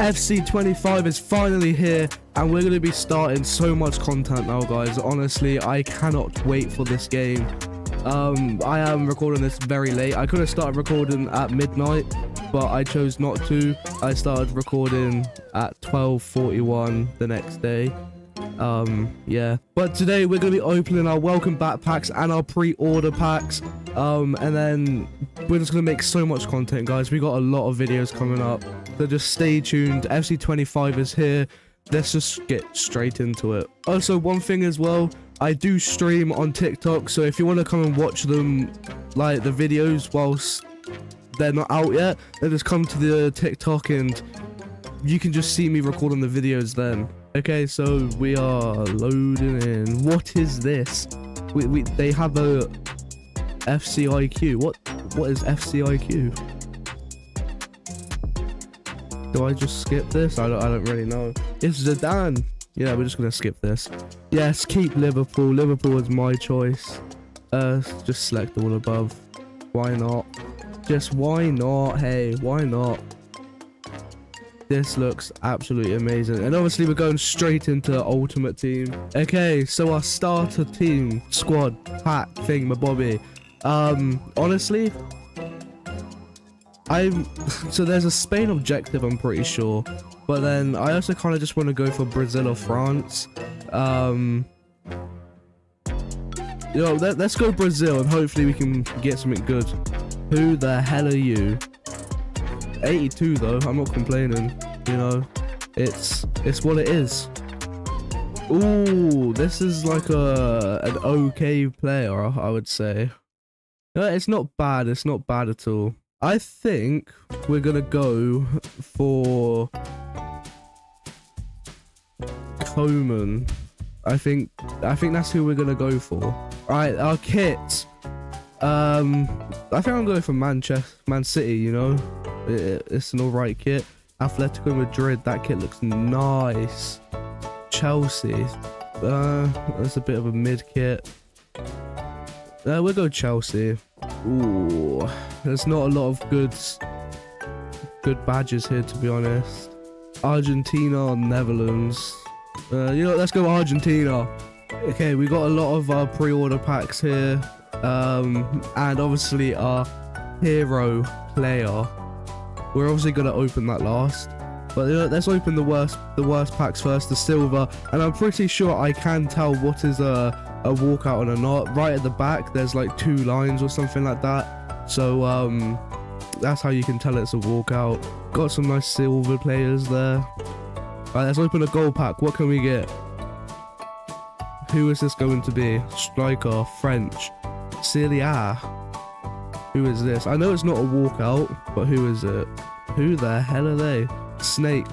FC25 is finally here and we're going to be starting so much content now guys. Honestly, I cannot wait for this game. Um, I am recording this very late. I could have started recording at midnight, but I chose not to. I started recording at 12.41 the next day. Um, yeah. But today we're going to be opening our welcome backpacks and our pre-order packs. Um, and then we're just going to make so much content, guys. We got a lot of videos coming up. So just stay tuned. FC25 is here. Let's just get straight into it. Also, one thing as well, I do stream on TikTok. So if you want to come and watch them, like the videos whilst they're not out yet, then just come to the TikTok and you can just see me recording the videos then. Okay, so we are loading in. What is this? We, we they have a FCIQ. What what is FCIQ? Do I just skip this? I don't I don't really know. It's Zidane. Yeah, we're just gonna skip this. Yes, keep Liverpool. Liverpool is my choice. Uh just select all above. Why not? Just why not? Hey, why not? This looks absolutely amazing. And obviously we're going straight into Ultimate Team. Okay, so our starter team, squad, pack, thing, my Bobby. Um, honestly, I'm... So there's a Spain objective, I'm pretty sure. But then I also kind of just want to go for Brazil or France. Um... You know, let, let's go Brazil and hopefully we can get something good. Who the hell are you? 82 though, I'm not complaining. You know, it's it's what it is. Ooh, this is like a an okay player, I would say. No, it's not bad. It's not bad at all. I think we're gonna go for Coman. I think I think that's who we're gonna go for. All right, our kit. Um, I think I'm going for Manchester, Man City. You know, it's an alright kit. Atletico Madrid, that kit looks nice. Chelsea, uh, that's a bit of a mid kit. Uh, we'll go Chelsea. Ooh, there's not a lot of good, good badges here to be honest. Argentina Netherlands. Uh, you know, let's go Argentina. Okay, we got a lot of our pre-order packs here. Um, and obviously our hero player we're obviously gonna open that last. But you let's open the worst the worst packs first, the silver. And I'm pretty sure I can tell what is a a walkout and a not. Right at the back, there's like two lines or something like that. So um that's how you can tell it's a walkout. Got some nice silver players there. Alright, let's open a gold pack. What can we get? Who is this going to be? Striker, French, Celia. Who is this? I know it's not a walkout, but who is it? Who the hell are they? Snake.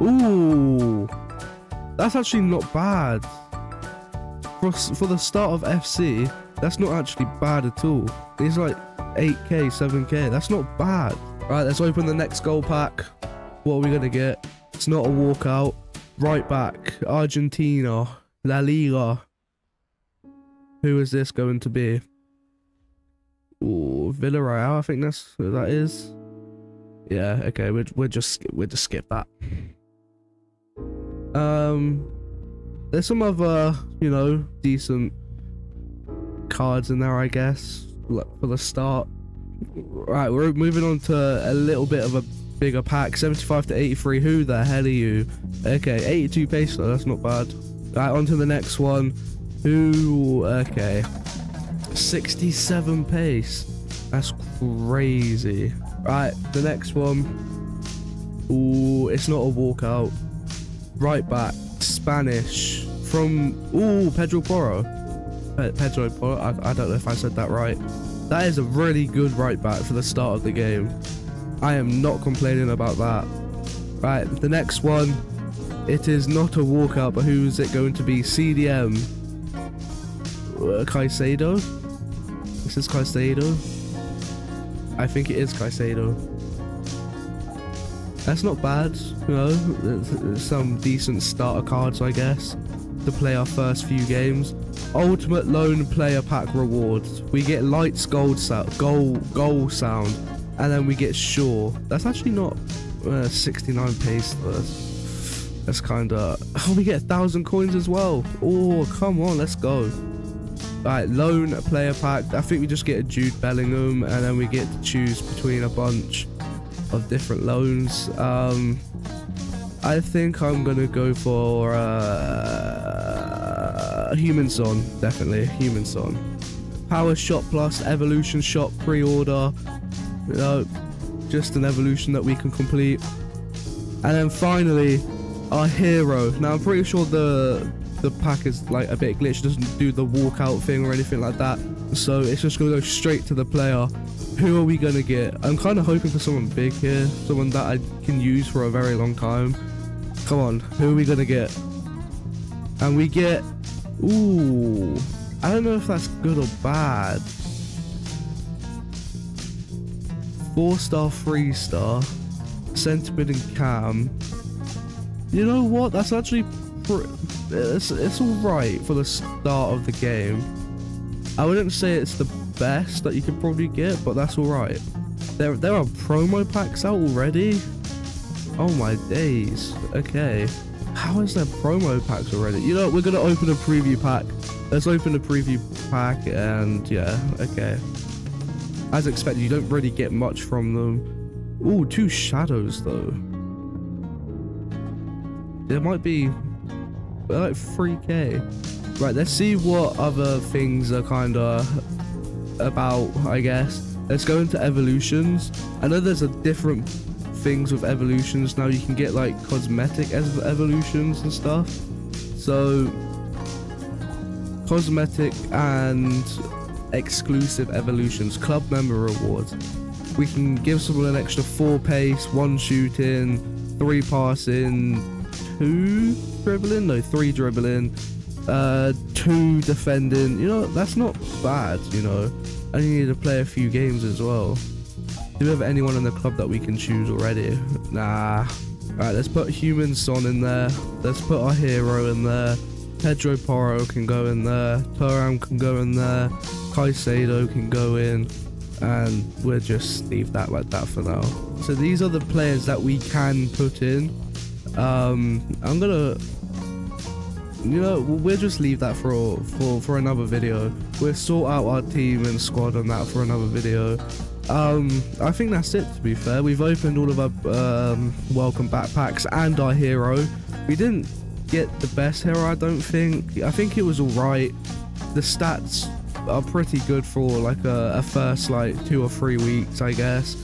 Ooh. That's actually not bad. For, for the start of FC, that's not actually bad at all. It's like 8k, 7k. That's not bad. Right, let's open the next gold pack. What are we going to get? It's not a walkout. Right back. Argentina. La Liga. Who is this going to be? Ooh, Villarreal, I think that's who that is. Yeah, okay, we'll, we'll just we'll just skip that. Um, there's some other, you know, decent cards in there, I guess, for the start. Right, we're moving on to a little bit of a bigger pack. 75 to 83. Who the hell are you? Okay, 82 pace. That's not bad. Right, on to the next one. Who? Okay. 67 pace. That's crazy. Right, the next one. Ooh, it's not a walkout. Right back, Spanish. From, ooh, Pedro Porro. Pedro Porro, I, I don't know if I said that right. That is a really good right back for the start of the game. I am not complaining about that. Right, the next one. It is not a walkout, but who is it going to be? CDM. Uh, Caicedo? This is Caicedo. I think it is Caicedo. That's not bad, you know. Some decent starter cards, I guess, to play our first few games. Ultimate Loan Player Pack rewards. We get Lights Gold sound, goal, goal sound, and then we get Shaw. That's actually not uh, 69 pace. That's, that's kind of. Oh, we get a thousand coins as well. Oh, come on, let's go. Alright, loan a player pack. I think we just get a Jude Bellingham, and then we get to choose between a bunch of different loans. Um, I think I'm gonna go for uh, Heung-min Son, definitely Heung-min Son. Power Shot Plus, Evolution Shot pre-order. You know, just an evolution that we can complete. And then finally, our hero. Now I'm pretty sure the the pack is like a bit glitched, doesn't do the walkout thing or anything like that. So it's just gonna go straight to the player. Who are we gonna get? I'm kind of hoping for someone big here, someone that I can use for a very long time. Come on, who are we gonna get? And we get, ooh, I don't know if that's good or bad. Four star, three star, Sentiment and Cam. You know what? That's actually it's, it's all right for the start of the game. I wouldn't say it's the best that you could probably get, but that's all right. There, there are promo packs out already. Oh my days. Okay. How is there promo packs already? You know, we're gonna open a preview pack. Let's open a preview pack, and yeah, okay. As expected, you don't really get much from them. Ooh, two shadows though. There might be like 3k. Right, let's see what other things are kind of about, I guess. Let's go into evolutions. I know there's a different things with evolutions now. You can get like cosmetic ev evolutions and stuff. So, cosmetic and exclusive evolutions, club member rewards. We can give someone an extra four pace, one shooting, three passing, two dribbling, no, three dribbling, uh, two defending. You know, that's not bad. You know, you need to play a few games as well. Do we have anyone in the club that we can choose already? Nah. Alright, let's put Heung-min Son in there. Let's put our hero in there. Pedro Porro can go in there. Thuram can go in there. Caicedo can go in. And we'll just leave that like that for now. So these are the players that we can put in. Um, I'm gonna, you know, we'll just leave that for for for another video. We'll sort out our team and squad on that for another video. Um, I think that's it. To be fair, we've opened all of our um, welcome backpacks and our hero. We didn't get the best hero, I don't think. I think it was all right. The stats are pretty good for like a, a first like two or three weeks, I guess.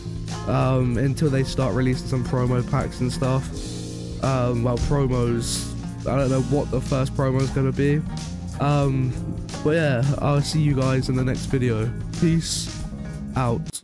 Um, until they start releasing some promo packs and stuff um, well, promos. I don't know what the first promo is going to be. Um, but yeah, I'll see you guys in the next video. Peace out.